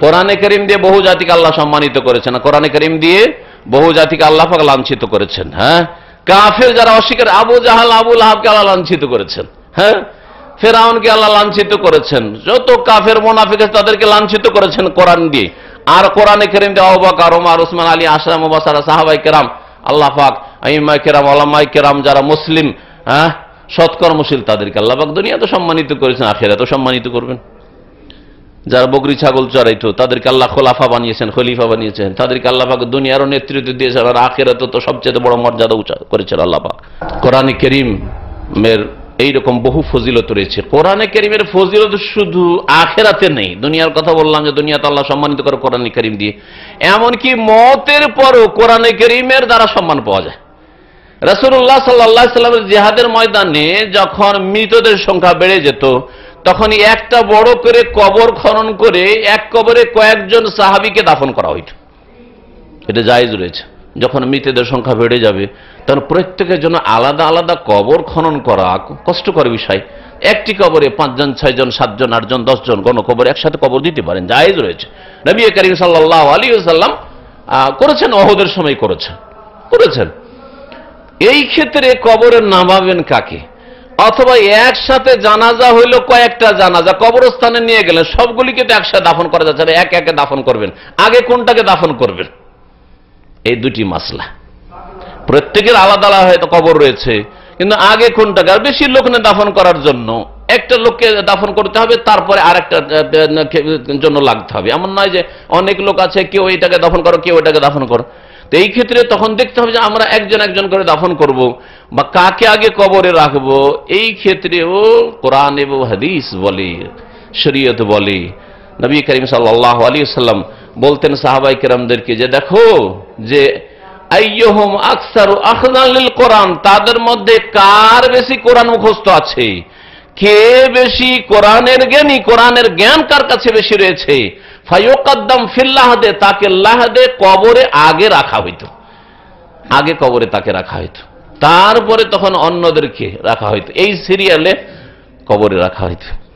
কোরআনে করিম দিয়ে বহু জাতিকে আল্লাহ সম্মানিত করেছেন কোরআনে করিম দিয়ে বহু জাতিকে আল্লাহ পাক লাঞ্ছিত করেছেন হ্যাঁ? কাফের যারা অস্বীকার, আবু জাহাল আবুল আহাবকে আল্লাহ লাঞ্ছিত করেছেন হ্যাঁ? ফেরাউনকে আল্লাহ লাঞ্ছিত করেছেন, যত কাফের, মোনাফিক তাদেরকে লাঞ্ছিত করেছেন কোরআন দিয়ে। আর কোরআনে কেরিম দিয়ে অবাকার ওমার ওসমান আলী আশরাম ওবাসারা সাহাবাই কেরাম, আল্লাহ পাক আইমাই কেরাম আলামাই কেরাম যারা মুসলিম হ্যাঁ? সৎকর্মশীল তাদেরকে আল্লাহ পাক দুনিয়াতে সম্মানিত করেছেন আখেরা তো সম্মানিত করবেন। যারা বকরি ছাগল চড়াইতো, তাদেরকে আল্লাহ খোলাফা বানিয়েছেন, খলিফা বানিয়েছেন। তাদেরকে আল্লাহ দুনিয়ারও নেতৃত্ব দিয়েছেন আর আখেরাতে তো সবচেয়ে বড় মর্যাদা উঁচা করেছেন আল্লাহ পাক। কোরআনে কেরিমের এইরকম বহু ফজিলত রয়েছে। কোরআনে কেরিমের ফজিলত শুধু আখেরাতে নেই। দুনিয়ার কথা বললাম যে দুনিয়াতে আল্লাহ সম্মানিত করে কোরআনে করিম দিয়ে। এমনকি মতের পরও কোরআনে করিমের দ্বারা সম্মান পাওয়া যায়। রসুল্লাহ সাল্লাহ সাল্লামের জেহাদের ময়দানে যখন মৃতদের সংখ্যা বেড়ে যেত তখন একটা বড় করে কবর খনন করে এক কবরে কয়েকজন সাহাবিকে দাফন করা হইত। এটা জায়েজ রয়েছে। যখন মৃতদের সংখ্যা বেড়ে যাবে, তখন প্রত্যেকের জন্য আলাদা আলাদা কবর খনন করা কষ্টকর বিষয়। একটি কবরে পাঁচজন, ছয়জন, সাতজন, আটজন, দশজন গণকবর একসাথে কবর দিতে পারেন, জায়েজ রয়েছে। নবী করিম সাল্লাহ আলী সাল্লাম করেছেন অহদের সময় করেছেন। করেছেন। এই ক্ষেত্রে কবরে নামাবেন কাকে? অথবা একসাথে জানাজা হইল কয়েকটা জানাজা, কবরস্থানে নিয়ে গেলেন, সবগুলিকে তো একসাথে দাফন করা যাচ্ছে না, এক একে দাফন করবেন। আগে কোনটাকে দাফন করবেন? এই দুটি মাসলা। প্রত্যেকের আলাদা আলাদা হয়তো কবর রয়েছে, কিন্তু আগে কোনটাকে? আর বেশি লোক দাফন করার জন্য। একটা লোককে দাফন করতে হবে, তারপরে আরেকটা জন্য লাগতে হবে। এমন নয় যে অনেক লোক আছে, কেউ এটাকে দাফন করো, কেউ এটাকে দাফন করো। তো এই ক্ষেত্রে তখন দেখতে হবে যে আমরা একজন একজন করে দাফন করব বা কাকে আগে কবরে রাখব? এই ক্ষেত্রেও কোরআন এবং হাদিস বলে, শরীয়ত বলে। নবী করিম সাল্লাহ আলী সাল্লাম বলতেন সাহাবাই কেরামদেরকে যে দেখো যে আইয়হম আকসারু আখদালিল কোরআন, তাদের মধ্যে কার বেশি কোরআন মুখস্থ আছে? কে বেশি কোরআনের জ্ঞানী, কোরআনের জ্ঞান কার কাছে বেশি রয়েছে? ফাইকাদ্দাম ফিল্লাহাদে, তাকে লাহাদে, কবরে আগে রাখা হইত। আগে কবরে তাকে রাখা হইত। তারপরে তখন অন্যদেরকে রাখা হইত। এই সিরিয়ালে কবরে রাখা হইতো।